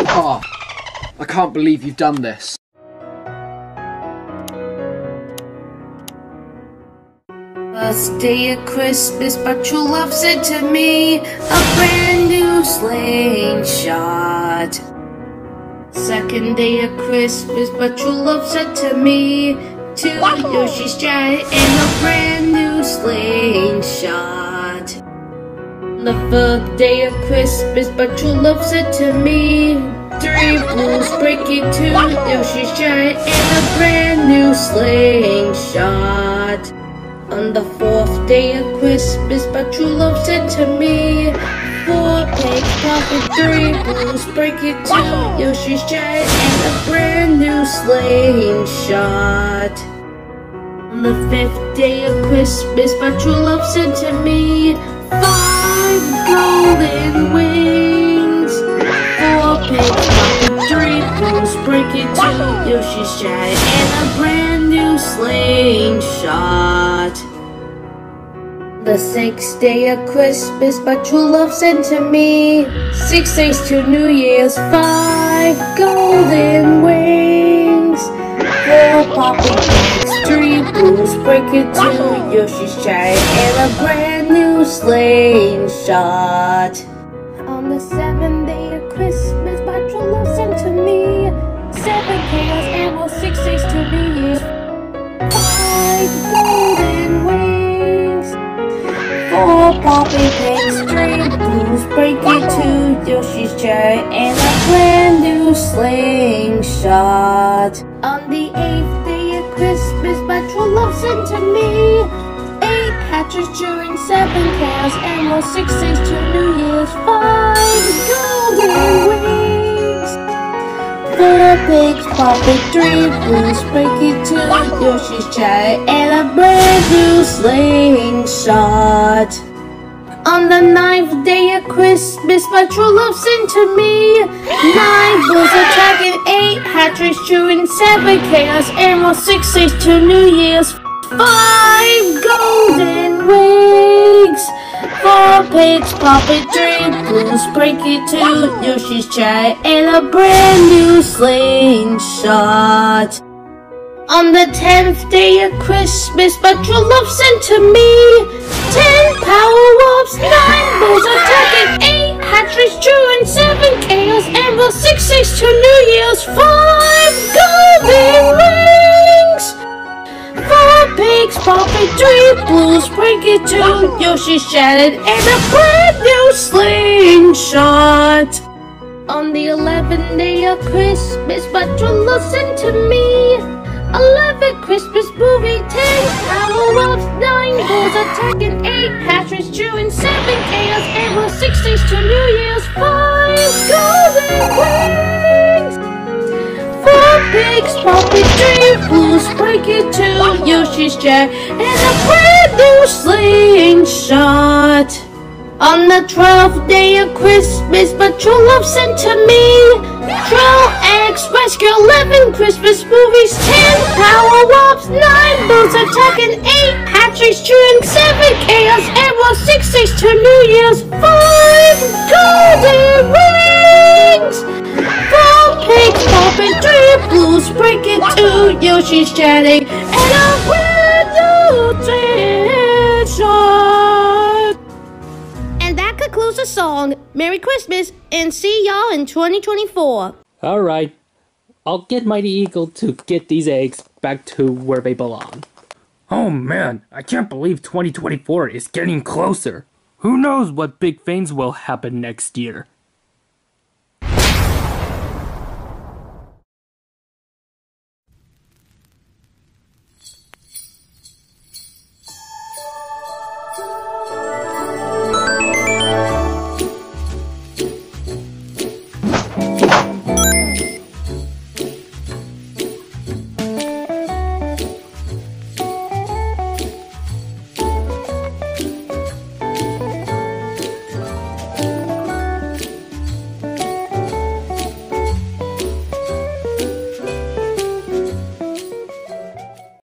Oh, I can't believe you've done this. First day of Christmas, but true love sent to me a brand new slingshot. Second day of Christmas, but true love sent to me two Yoshi's giant and a brand new slingshot. The third day of Christmas, but true love sent to me three blues breaking two Yoshi's giant and a brand new slingshot. On the fourth day of Christmas, but true love sent to me four pigs, popping three blues, breaking two Yoshi's giant and a brand new slingshot. On the fifth day of Christmas, my true love sent to me two Yoshi's giant and a brand new slingshot. The sixth day of Christmas, my true love sent to me six days to New Year's, five golden wings, four poppy pigs, three blues, breaking two Yoshi's giant, and a brand new slingshot. On the seventh poppy pigs, three blues, breaking two Yoshi's giant, and a brand new slingshot. On the eighth day of Christmas, my true love sent to me eight hatches during seven cows, and well six days to New Year's, five golden wings. Four pigs, popping three blues, breaking two Yoshi's giant, and a brand new slingshot. On the ninth day of Christmas, my true love sent to me nine bulls attacking eight hatcheries chewing seven chaos, well six days to New Year's, five golden wings. Four pigs popping three blues, breaking two Yoshi's giant, and a brand new slingshot. On the tenth day of Christmas, but true love sent to me ten power-ups, nine bulls attacking, eight hatcheries during seven chaos, and well six days to New Year's, five golden rings. Four pigs popping, three blues, breaking two Yoshi's shattered, and a brand new slingshot. On the eleventh day of Christmas, but love sent to me eleven Christmas movie, ten power-ups, nine bulls attacking, eight hatcheries chewing, seven chaos, well six days to New Year's, five golden wings. Four pigs popping, three blues, breaking two Yoshi's jet, and a brand new slingshot. On the twelfth day of Christmas, but true love sent to me Troll X Rescue 11 Christmas movies, 10 power-ups, 9 bulls attacking, 8 hatcheries chewing, 7 chaos, and well 6 days to New Year's, 5 golden rings! 4 pigs popping, 3 blues breaking, 2 Yoshi's chatting, and a brand new t-shirt! And that concludes the song. Merry Christmas and see y'all in 2024. Alright, I'll get Mighty Eagle to get these eggs back to where they belong. Oh man, I can't believe 2024 is getting closer. Who knows what big things will happen next year?